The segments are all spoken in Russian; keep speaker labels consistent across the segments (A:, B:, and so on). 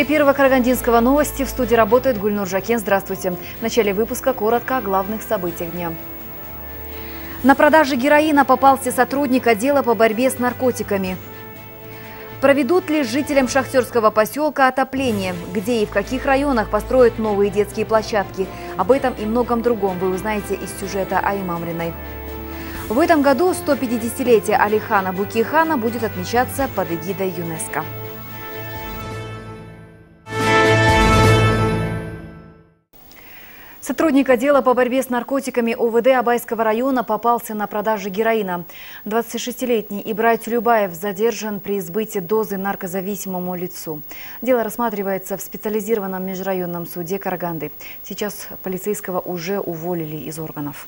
A: эфире первого Карагандинского новости. В студии работает Гульнур Жакен. Здравствуйте. В начале выпуска коротко о главных событиях дня. На продаже героина попался сотрудник отдела по борьбе с наркотиками. Проведут ли жителям шахтерского поселка отопление? Где и в каких районах построят новые детские площадки? Об этом и многом другом вы узнаете из сюжета Аи Мамриной. В этом году 150-летие Алихана Букихана будет отмечаться под эгидой ЮНЕСКО. Сотрудник отдела по борьбе с наркотиками ОВД Абайского района попался на продаже героина. 26-летний Ибрай Тюлюбаев задержан при сбытии дозы наркозависимому лицу. Дело рассматривается в специализированном межрайонном суде Караганды. Сейчас полицейского уже уволили из органов.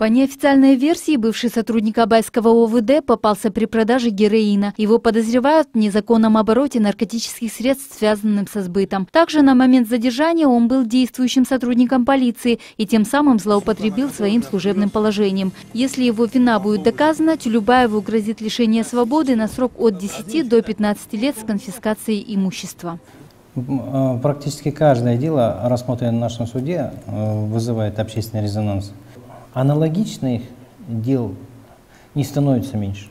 B: По неофициальной версии, бывший сотрудник Абайского ОВД попался при продаже героина. Его подозревают в незаконном обороте наркотических средств, связанным со сбытом. Также на момент задержания он был действующим сотрудником полиции и тем самым злоупотребил своим служебным положением. Если его вина будет доказана, Тюлюбаеву грозит лишение свободы на срок от 10 до 15 лет с конфискацией имущества.
C: А, практически каждое дело, рассмотренное в нашем суде, э, вызывает общественный резонанс аналогичных дел не становится меньше.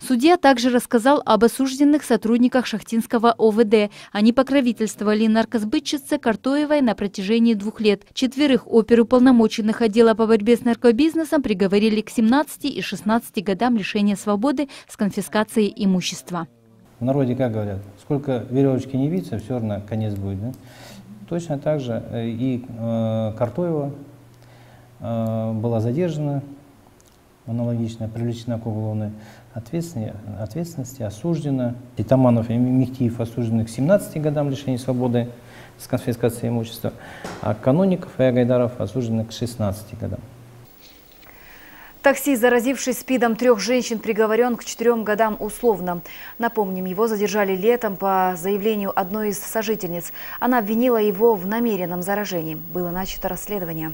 B: Судья также рассказал об осужденных сотрудниках Шахтинского ОВД. Они покровительствовали наркосбытчице Картоевой на протяжении двух лет. Четверых оперуполномоченных отдела по борьбе с наркобизнесом приговорили к 17 и 16 годам лишения свободы с конфискацией имущества.
C: В народе как говорят, сколько веревочки не видится, все равно конец будет. Да? Точно так же э, и э, Картоева была задержана, аналогично привлечена к уголовной ответственности, осуждена. И Таманов и Мехтиев осуждены к 17 годам лишения свободы с конфискацией имущества, а Каноников и Агайдаров осуждены к 16 годам.
A: Такси, заразившись СПИДом трех женщин, приговорен к четырем годам условно. Напомним, его задержали летом по заявлению одной из сожительниц. Она обвинила его в намеренном заражении. Было начато расследование.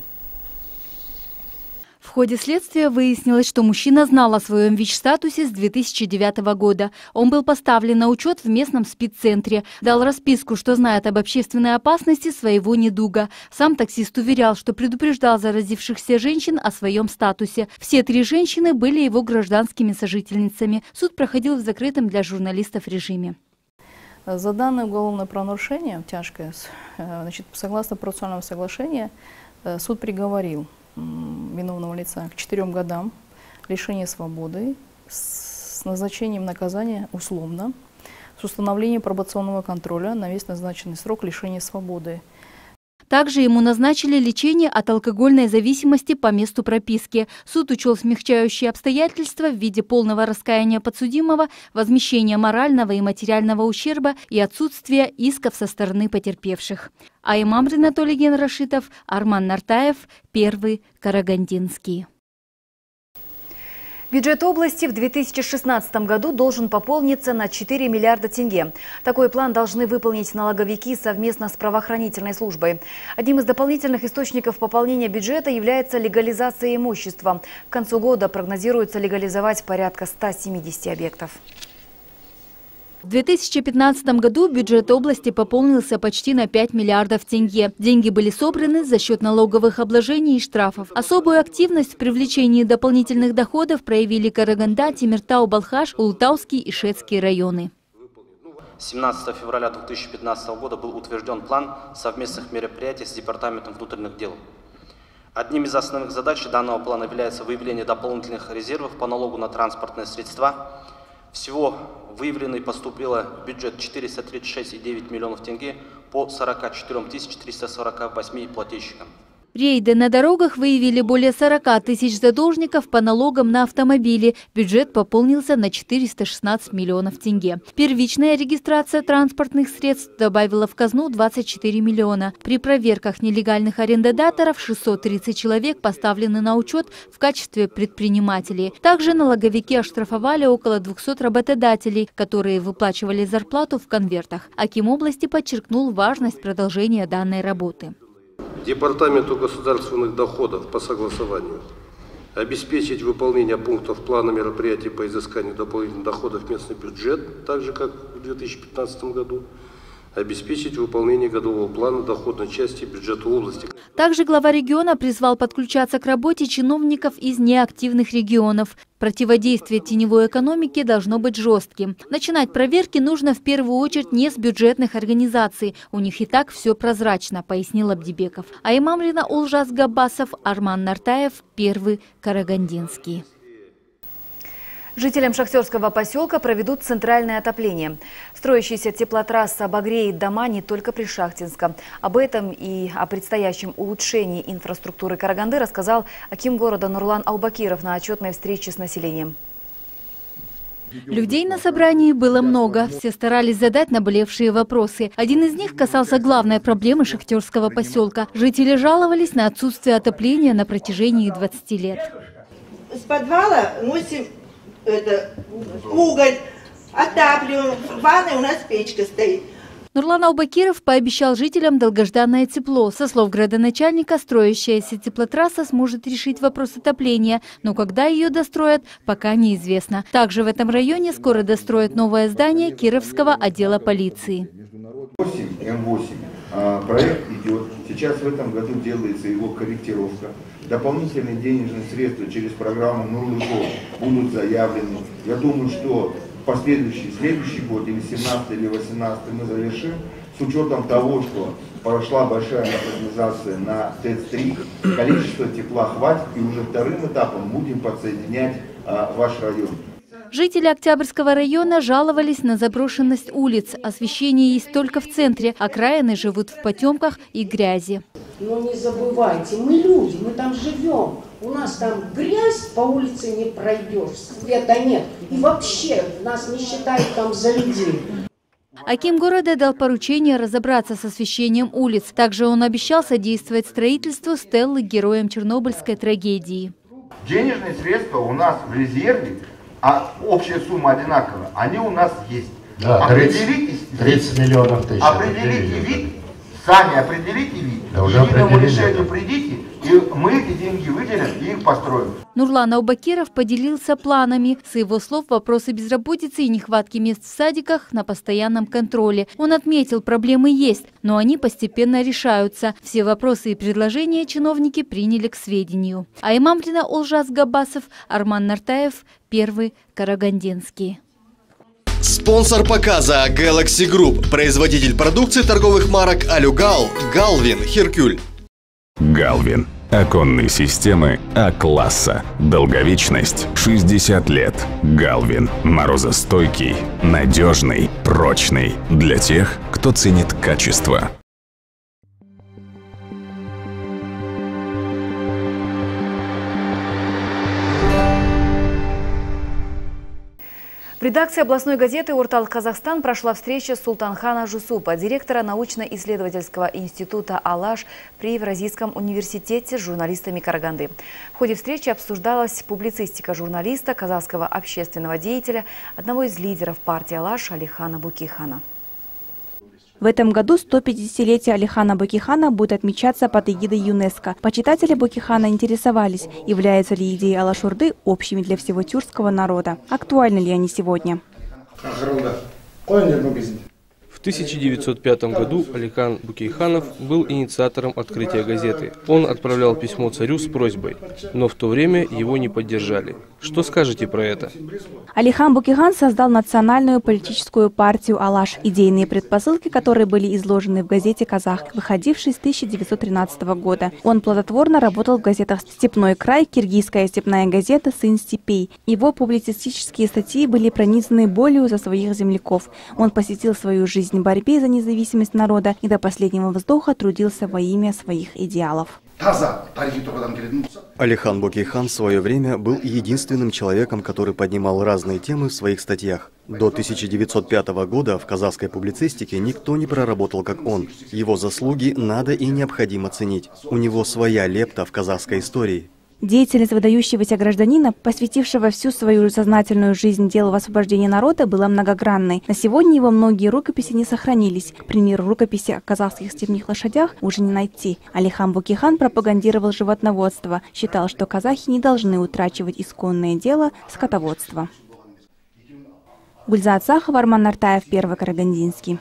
B: В ходе следствия выяснилось, что мужчина знал о своем ВИЧ-статусе с 2009 года. Он был поставлен на учет в местном спеццентре, дал расписку, что знает об общественной опасности своего недуга. Сам таксист уверял, что предупреждал заразившихся женщин о своем статусе. Все три женщины были его гражданскими сожительницами. Суд проходил в закрытом для журналистов режиме.
D: За данное уголовное правонарушение, тяжкое, э, значит, согласно процессуальному соглашению, э, суд приговорил виновного лица к четырем годам лишения свободы с назначением наказания условно, с установлением пробационного контроля на весь назначенный срок лишения свободы –
B: также ему назначили лечение от алкогольной зависимости по месту прописки. Суд учел смягчающие обстоятельства в виде полного раскаяния подсудимого, возмещения морального и материального ущерба и отсутствия исков со стороны потерпевших. Аймам Анатолий Генрашитов, Арман Нартаев, Первый, Карагандинский.
A: Бюджет области в 2016 году должен пополниться на 4 миллиарда тенге. Такой план должны выполнить налоговики совместно с правоохранительной службой. Одним из дополнительных источников пополнения бюджета является легализация имущества. К концу года прогнозируется легализовать порядка 170 объектов.
B: В 2015 году бюджет области пополнился почти на 5 миллиардов тенге. Деньги были собраны за счет налоговых обложений и штрафов. Особую активность в привлечении дополнительных доходов проявили Караганда, Тимиртау, Балхаш, Ултауский и Шетский районы.
E: 17 февраля 2015 года был утвержден план совместных мероприятий с Департаментом внутренних дел. Одним из основных задач данного плана является выявление дополнительных резервов по налогу на транспортные средства. Всего выявлено и поступило в бюджет 436,9 миллионов тенге по 44 348 плательщикам.
B: Рейды на дорогах выявили более 40 тысяч задолжников по налогам на автомобили. Бюджет пополнился на 416 миллионов тенге. Первичная регистрация транспортных средств добавила в казну 24 миллиона. При проверках нелегальных арендодаторов 630 человек поставлены на учет в качестве предпринимателей. Также налоговики оштрафовали около 200 работодателей, которые выплачивали зарплату в конвертах. Аким области подчеркнул важность продолжения данной работы.
F: Департаменту государственных доходов по согласованию обеспечить выполнение пунктов плана мероприятий по изысканию дополнительных доходов в местный бюджет, так же как в 2015 году, обеспечить выполнение годового плана доходной части бюджета области.
B: Также глава региона призвал подключаться к работе чиновников из неактивных регионов. Противодействие теневой экономике должно быть жестким. Начинать проверки нужно в первую очередь не с бюджетных организаций. У них и так все прозрачно, пояснил Абдибеков. А имамлина Улжас Габасов, Арман Нартаев, первый Карагандинский.
A: Жителям Шахтерского поселка проведут центральное отопление. Строящаяся теплотрасса обогреет дома не только при Шахтинском. Об этом и о предстоящем улучшении инфраструктуры Караганды рассказал Аким города Нурлан Албакиров на отчетной встрече с населением.
B: Людей на собрании было много. Все старались задать наболевшие вопросы. Один из них касался главной проблемы шахтерского поселка. Жители жаловались на отсутствие отопления на протяжении 20 лет.
G: С подвала носим это, уголь, отапливаем, в ванной у нас печка стоит.
B: Нурлан Албакиров пообещал жителям долгожданное тепло. Со слов градоначальника, строящаяся теплотрасса сможет решить вопрос отопления, но когда ее достроят, пока неизвестно. Также в этом районе скоро достроят новое здание Кировского отдела полиции.
H: 8 М8. А, проект идет. Сейчас в этом году делается его корректировка. Дополнительные денежные средства через программу Нурлыков будут заявлены. Я думаю, что последующий, следующий год, или 17 или 18 мы завершим, с учетом того, что прошла большая модернизация на ТЭЦ-3, количество тепла хватит, и уже вторым этапом будем подсоединять а, ваш район.
B: Жители Октябрьского района жаловались на заброшенность улиц. Освещение есть только в центре, окраины живут в потемках и грязи.
I: Но не забывайте, мы люди, мы там живем. У нас там грязь, по улице не пройдешь, света нет. И вообще нас не считают там за людей.
B: Аким города дал поручение разобраться с освещением улиц. Также он обещал содействовать строительству стеллы героям Чернобыльской трагедии.
H: Денежные средства у нас в резерве а общая сумма одинаковая, они у нас есть.
J: Да, 30, определитесь, 30 миллионов тысяч.
H: Определите вид, сами определите вид, да, уже единому решению придите, и мы эти деньги выделим и их построим.
B: Нурлан Аубакиров поделился планами. С его слов, вопросы безработицы и нехватки мест в садиках на постоянном контроле. Он отметил, проблемы есть, но они постепенно решаются. Все вопросы и предложения чиновники приняли к сведению. А имамлина Олжас Габасов, Арман Нартаев, первый Карагандинский.
K: Спонсор показа Galaxy Group, производитель продукции торговых марок Алюгал, Галвин, Херкюль.
L: Галвин. Оконные системы А-класса. Долговечность 60 лет. Галвин. Морозостойкий, надежный, прочный. Для тех, кто ценит качество.
A: Редакции областной газеты «Уртал Казахстан» прошла встреча Султанхана Жусупа, директора научно-исследовательского института «Алаш» при Евразийском университете с журналистами Караганды. В ходе встречи обсуждалась публицистика журналиста, казахского общественного деятеля, одного из лидеров партии «Алаш» Алихана Букихана.
M: В этом году 150-летие Алихана Бакихана будет отмечаться под эгидой ЮНЕСКО. Почитатели Бакихана интересовались, являются ли идеи Алашурды общими для всего тюркского народа. Актуальны ли они сегодня?
N: 1905 году Алихан Букейханов был инициатором открытия газеты. Он отправлял письмо царю с просьбой, но в то время его не поддержали. Что скажете про это?
M: Алихан Букихан создал национальную политическую партию «Алаш», идейные предпосылки которой были изложены в газете «Казах», выходившей с 1913 года. Он плодотворно работал в газетах «Степной край», «Киргизская степная газета», «Сын степей». Его публицистические статьи были пронизаны болью за своих земляков. Он посетил свою жизнь жизнь борьбе за независимость народа и до последнего вздоха трудился во имя своих идеалов.
K: Алихан Бокейхан в свое время был единственным человеком, который поднимал разные темы в своих статьях. До 1905 года в казахской публицистике никто не проработал как он. Его заслуги надо и необходимо ценить. У него своя лепта в казахской истории.
M: Деятельность выдающегося гражданина, посвятившего всю свою сознательную жизнь делу освобождения народа, была многогранной. На сегодня его многие рукописи не сохранились. К примеру, рукописи о казахских степных лошадях уже не найти. Алихан Букихан пропагандировал животноводство, считал, что казахи не должны утрачивать исконное дело скотоводства. Гульза Ацахова, Арман Нартаев, Первый Карагандинский.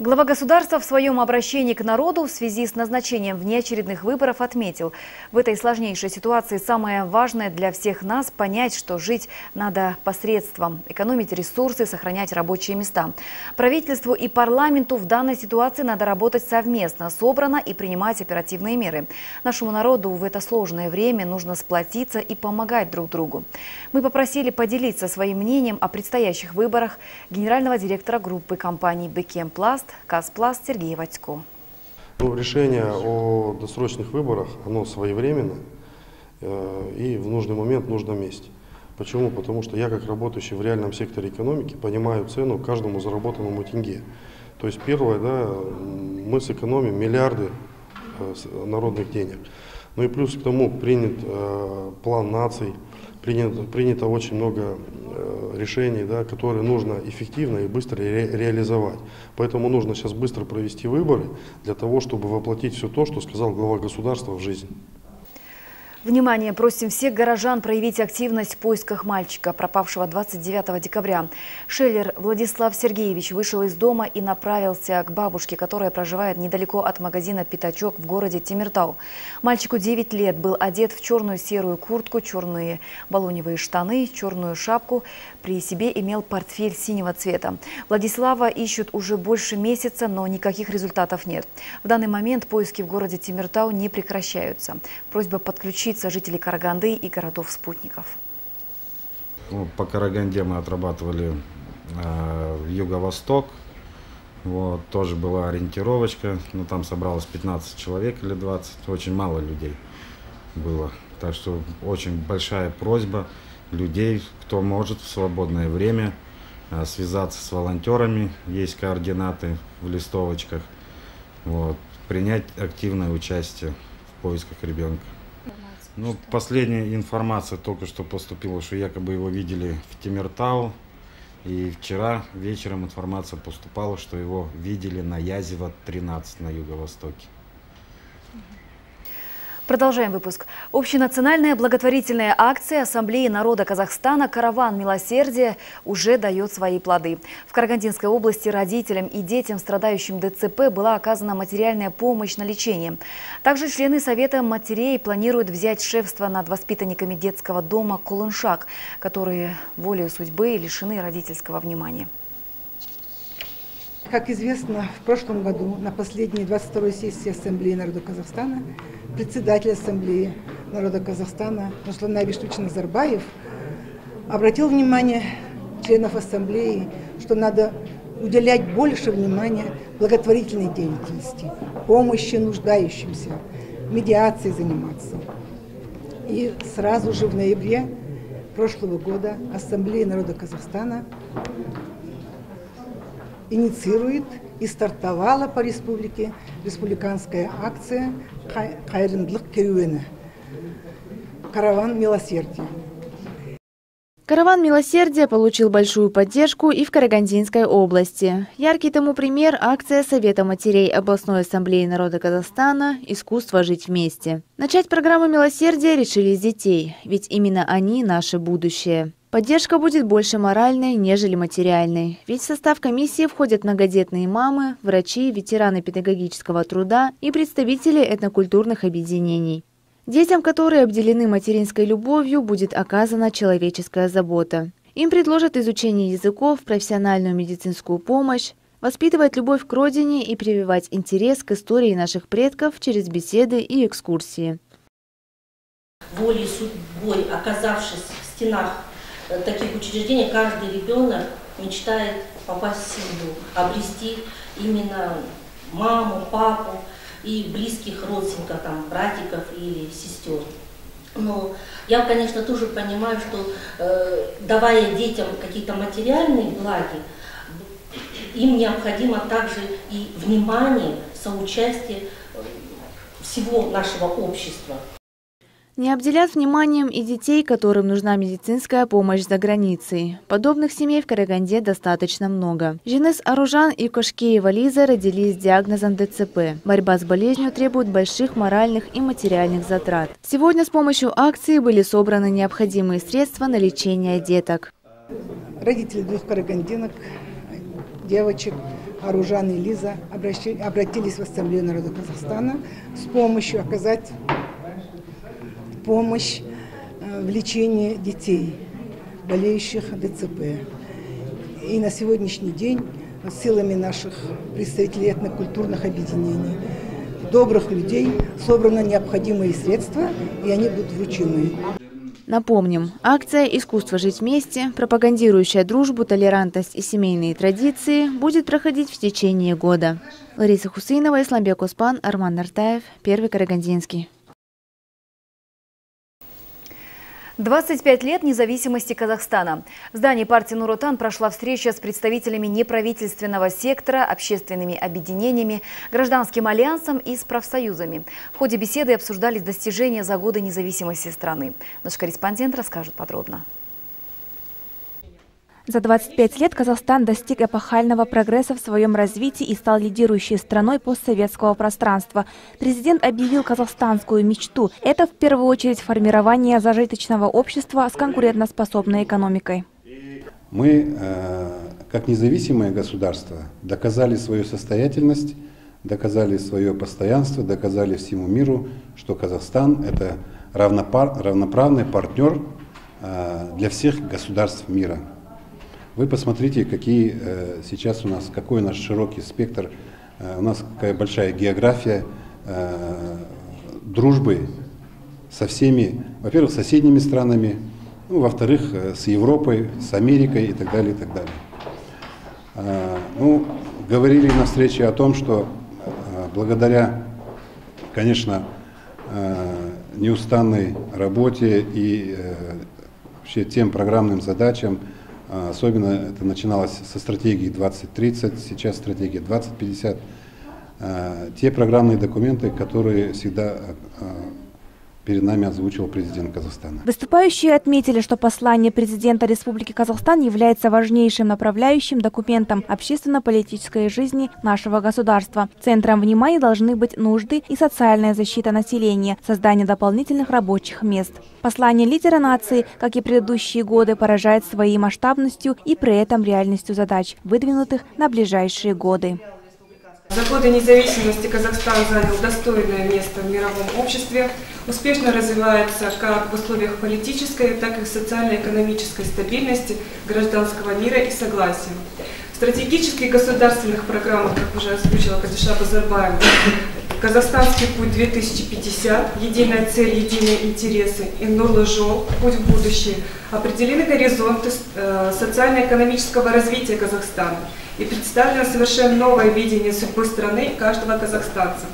A: Глава государства в своем обращении к народу в связи с назначением внеочередных выборов отметил, в этой сложнейшей ситуации самое важное для всех нас – понять, что жить надо посредством, экономить ресурсы, сохранять рабочие места. Правительству и парламенту в данной ситуации надо работать совместно, собрано и принимать оперативные меры. Нашему народу в это сложное время нужно сплотиться и помогать друг другу. Мы попросили поделиться своим мнением о предстоящих выборах генерального директора группы компаний «Бекем Пласт» Казпласт Сергей Ватько.
O: Ну, решение о досрочных выборах, оно своевременно э, и в нужный момент, в нужном месте. Почему? Потому что я, как работающий в реальном секторе экономики, понимаю цену каждому заработанному тенге. То есть первое, да, мы сэкономим миллиарды э, народных денег. Ну и плюс к тому принят э, план наций, принято, принято очень много решений, да, которые нужно эффективно и быстро ре реализовать. Поэтому нужно сейчас быстро провести выборы для того, чтобы воплотить все то, что сказал глава государства в жизнь.
A: Внимание, просим всех горожан проявить активность в поисках мальчика, пропавшего 29 декабря. Шеллер Владислав Сергеевич вышел из дома и направился к бабушке, которая проживает недалеко от магазина «Пятачок» в городе Тимиртау. Мальчику 9 лет, был одет в черную серую куртку, черные баллоневые штаны, черную шапку. При себе имел портфель синего цвета. Владислава ищут уже больше месяца, но никаких результатов нет. В данный момент поиски в городе Тимиртау не прекращаются. Просьба подключить учиться жителей Караганды и городов-спутников?
P: Ну, по Караганде мы отрабатывали э, юго-восток. Вот, тоже была ориентировочка, но там собралось 15 человек или 20, очень мало людей было. Так что очень большая просьба людей, кто может в свободное время э, связаться с волонтерами, есть координаты в листовочках, вот, принять активное участие в поисках ребенка. Ну, последняя информация только что поступила, что якобы его видели в Тимиртау. И вчера вечером информация поступала, что его видели на Язева 13 на юго-востоке.
A: Продолжаем выпуск. Общенациональная благотворительная акция Ассамблеи народа Казахстана «Караван милосердия» уже дает свои плоды. В Карагандинской области родителям и детям, страдающим ДЦП, была оказана материальная помощь на лечение. Также члены Совета матерей планируют взять шефство над воспитанниками детского дома «Кулыншак», которые волею судьбы лишены родительского внимания.
Q: Как известно, в прошлом году на последней 22-й сессии Ассамблеи народа Казахстана председатель Ассамблеи народа Казахстана Руслан Абишевич Назарбаев обратил внимание членов Ассамблеи, что надо уделять больше внимания благотворительной деятельности, помощи нуждающимся, медиацией заниматься. И сразу же в ноябре прошлого года Ассамблея народа Казахстана инициирует и стартовала по республике республиканская акция «Кайрымдлык керуені» «Караван милосердия».
M: Караван милосердия получил большую поддержку и в Карагандинской области. Яркий тому пример – акция Совета матерей областной ассамблеи народа Казахстана «Искусство жить вместе». Начать программу милосердия решили с детей, ведь именно они – наше будущее. Поддержка будет больше моральной, нежели материальной, ведь в состав комиссии входят многодетные мамы, врачи, ветераны педагогического труда и представители этнокультурных объединений. Детям, которые обделены материнской любовью, будет оказана человеческая забота. Им предложат изучение языков, профессиональную медицинскую помощь, воспитывать любовь к родине и прививать интерес к истории наших предков через беседы и экскурсии.
R: Волей судьбой, оказавшись в стенах таких учреждений каждый ребенок мечтает попасть в семью, обрести именно маму, папу и близких родственников, там, братиков или сестер. Но я, конечно, тоже понимаю, что э, давая детям какие-то материальные благи, им необходимо также и внимание, соучастие всего нашего общества.
S: Не обделят вниманием и детей, которым нужна медицинская помощь за границей. Подобных семей в Караганде достаточно много. Женес Аружан и Кошкеева Лиза родились с диагнозом ДЦП. Борьба с болезнью требует больших моральных и материальных затрат. Сегодня с помощью акции были собраны необходимые средства на лечение деток.
Q: Родители двух карагандинок, девочек, Аружан и Лиза, обратились в Ассамблею народа Казахстана с помощью оказать помощь э, в лечении детей, болеющих ДЦП. И на сегодняшний день силами наших представителей этнокультурных объединений, добрых людей, собраны необходимые средства, и они будут вручены.
S: Напомним, акция «Искусство жить вместе», пропагандирующая дружбу, толерантность и семейные традиции, будет проходить в течение года. Лариса Хусейнова, Исламбек Успан, Арман Нартаев, Первый Карагандинский.
A: 25 лет независимости Казахстана. В здании партии Нуротан прошла встреча с представителями неправительственного сектора, общественными объединениями, гражданским альянсом и с профсоюзами. В ходе беседы обсуждались достижения за годы независимости страны. Наш корреспондент расскажет подробно.
S: За 25 лет Казахстан достиг эпохального прогресса в своем развитии и стал лидирующей страной постсоветского пространства. Президент объявил казахстанскую мечту. Это в первую очередь формирование зажиточного общества с конкурентоспособной экономикой.
T: Мы, э, как независимое государство, доказали свою состоятельность, доказали свое постоянство, доказали всему миру, что Казахстан – это равноправный партнер э, для всех государств мира. Вы посмотрите, какие э, сейчас у нас, какой у нас широкий спектр, э, у нас какая большая география э, дружбы со всеми, во-первых, соседними странами, ну, во-вторых, э, с Европой, с Америкой и так далее, и так далее. Э, ну, говорили на встрече о том, что э, благодаря, конечно, э, неустанной работе и э, вообще тем программным задачам, особенно это начиналось со стратегии 2030, сейчас стратегия 2050. А, те программные документы, которые всегда а, перед нами озвучил президент Казахстана.
S: Выступающие отметили, что послание президента Республики Казахстан является важнейшим направляющим документом общественно-политической жизни нашего государства. Центром внимания должны быть нужды и социальная защита населения, создание дополнительных рабочих мест. Послание лидера нации, как и предыдущие годы, поражает своей масштабностью и при этом реальностью задач, выдвинутых на ближайшие годы.
U: За годы независимости Казахстан занял достойное место в мировом обществе, успешно развивается как в условиях политической, так и социально-экономической стабильности, гражданского мира и согласия. В стратегических государственных программах, как уже озвучила Кадиша Базарбаева, Казахстанский путь 2050, единая цель, единые интересы и Нурлы-Жол, путь в будущее, определены горизонты э, социально-экономического развития Казахстана – и представлено совершенно новое видение судьбы страны каждого казахстанца.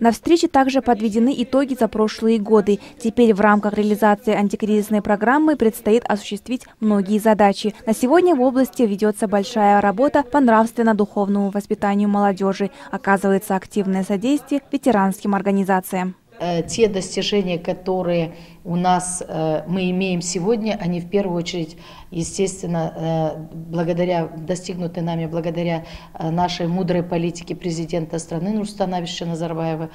S: На встрече также подведены итоги за прошлые годы. Теперь в рамках реализации антикризисной программы предстоит осуществить многие задачи. На сегодня в области ведется большая работа по нравственно-духовному воспитанию молодежи. Оказывается активное содействие ветеранским организациям.
V: Э, те достижения, которые у нас э, мы имеем сегодня, они в первую очередь, естественно, э, благодаря достигнуты нами, благодаря нашей мудрой политике президента страны Абишевича Назарбаева.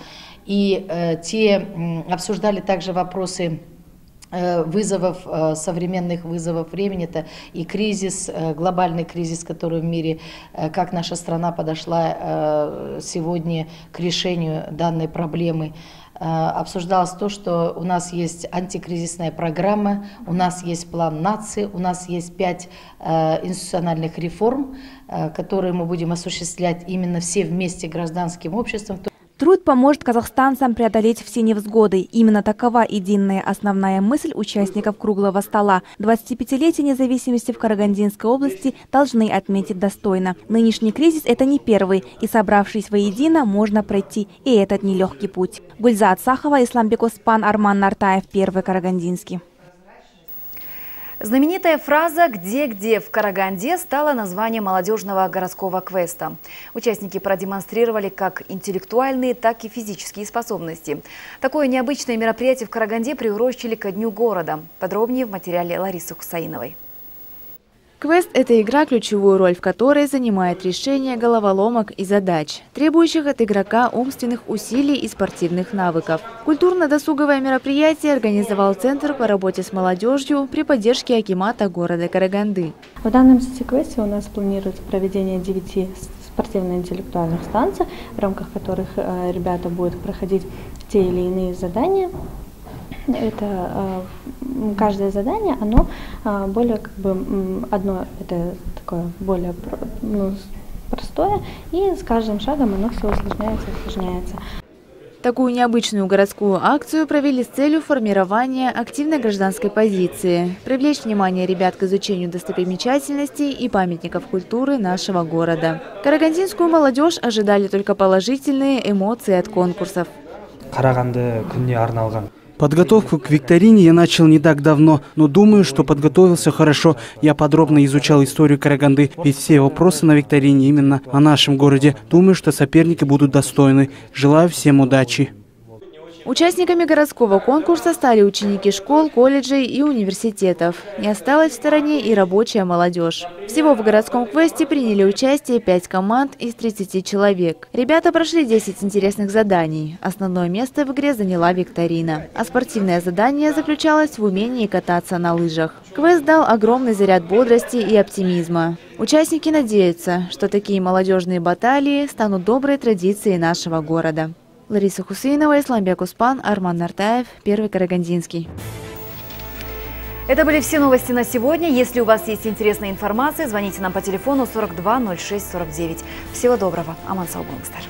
V: И те обсуждали также вопросы вызовов, современных вызовов времени, это и кризис, глобальный кризис, который в мире, как наша страна подошла сегодня к решению данной проблемы. Э, обсуждалось то, что у нас есть антикризисная программа, у нас есть план нации, у нас есть пять э, институциональных реформ, э, которые мы будем осуществлять именно все вместе гражданским обществом.
S: Труд поможет казахстанцам преодолеть все невзгоды. Именно такова единая основная мысль участников круглого стола. 25-летие независимости в Карагандинской области должны отметить достойно. Нынешний кризис – это не первый, и собравшись воедино, можно пройти и этот нелегкий путь. Гульза Ацахова, Исламбек Оспан, Арман Нартаев, Первый Карагандинский.
A: Знаменитая фраза «Где-где» в Караганде стала названием молодежного городского квеста. Участники продемонстрировали как интеллектуальные, так и физические способности. Такое необычное мероприятие в Караганде приурочили ко Дню города. Подробнее в материале Ларисы Хусаиновой.
M: Квест – это игра, ключевую роль в которой занимает решение головоломок и задач, требующих от игрока умственных усилий и спортивных навыков. Культурно-досуговое мероприятие организовал Центр по работе с молодежью при поддержке Акимата города Караганды.
W: В данном сети-квесте у нас планируется проведение 9 спортивно-интеллектуальных станций, в рамках которых э, ребята будут проходить те или иные задания это э, каждое задание, оно э, более как бы одно это такое более ну, простое, и с каждым шагом оно все усложняется, усложняется.
M: Такую необычную городскую акцию провели с целью формирования активной гражданской позиции, привлечь внимание ребят к изучению достопримечательностей и памятников культуры нашего города. Карагандинскую молодежь ожидали только положительные эмоции от конкурсов.
X: Подготовку к викторине я начал не так давно, но думаю, что подготовился хорошо. Я подробно изучал историю Караганды, ведь все вопросы на викторине именно о нашем городе. Думаю, что соперники будут достойны. Желаю всем удачи.
M: Участниками городского конкурса стали ученики школ, колледжей и университетов. Не осталась в стороне и рабочая молодежь. Всего в городском квесте приняли участие 5 команд из 30 человек. Ребята прошли 10 интересных заданий. Основное место в игре заняла викторина. А спортивное задание заключалось в умении кататься на лыжах. Квест дал огромный заряд бодрости и оптимизма. Участники надеются, что такие молодежные баталии станут доброй традицией нашего города. Лариса Хусейнова, Исламбек Успан, Арман Нартаев, Первый Карагандинский.
A: Это были все новости на сегодня. Если у вас есть интересная информация, звоните нам по телефону 42 06 49. Всего доброго. Аман Саубангстар.